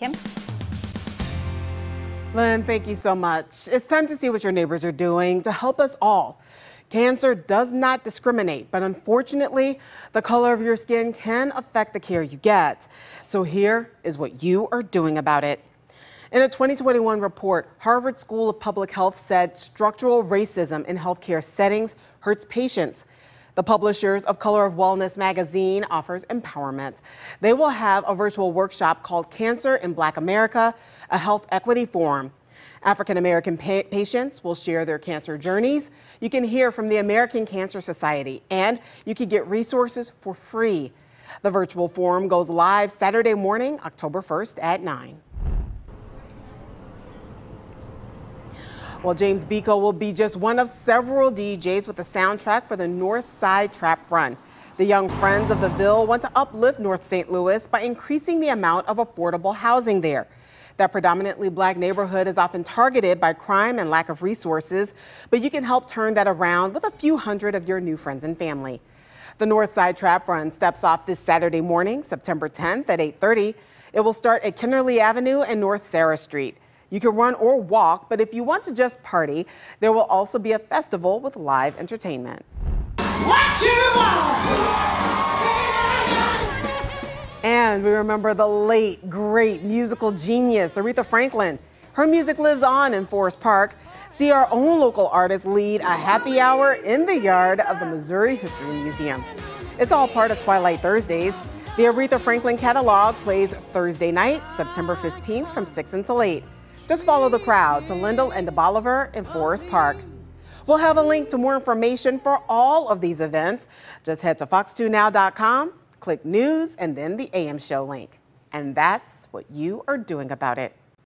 Kim? Lynn, thank you so much. It's time to see what your neighbors are doing to help us all. Cancer does not discriminate, but unfortunately, the color of your skin can affect the care you get. So here is what you are doing about it. In a 2021 report, Harvard School of Public Health said structural racism in healthcare settings hurts patients. The publishers of Color of Wellness magazine offers empowerment. They will have a virtual workshop called Cancer in Black America, a health equity forum. African American pa patients will share their cancer journeys. You can hear from the American Cancer Society, and you can get resources for free. The virtual forum goes live Saturday morning, October 1st at 9. Well, James Biko will be just one of several DJs with the soundtrack for the North Side Trap Run. The Young Friends of the Ville want to uplift North St. Louis by increasing the amount of affordable housing there. That predominantly black neighborhood is often targeted by crime and lack of resources, but you can help turn that around with a few hundred of your new friends and family. The North Side Trap Run steps off this Saturday morning, September 10th at 8.30. It will start at Kennerly Avenue and North Sarah Street. You can run or walk, but if you want to just party, there will also be a festival with live entertainment. And we remember the late, great musical genius, Aretha Franklin. Her music lives on in Forest Park. See our own local artists lead a happy hour in the yard of the Missouri History Museum. It's all part of Twilight Thursdays. The Aretha Franklin catalog plays Thursday night, September 15th from 6 until 8. Just follow the crowd to Lindell and DeBaliviere in Forest Park. We'll have a link to more information for all of these events. Just head to fox2now.com, click news, and then the AM show link. And that's what you are doing about it.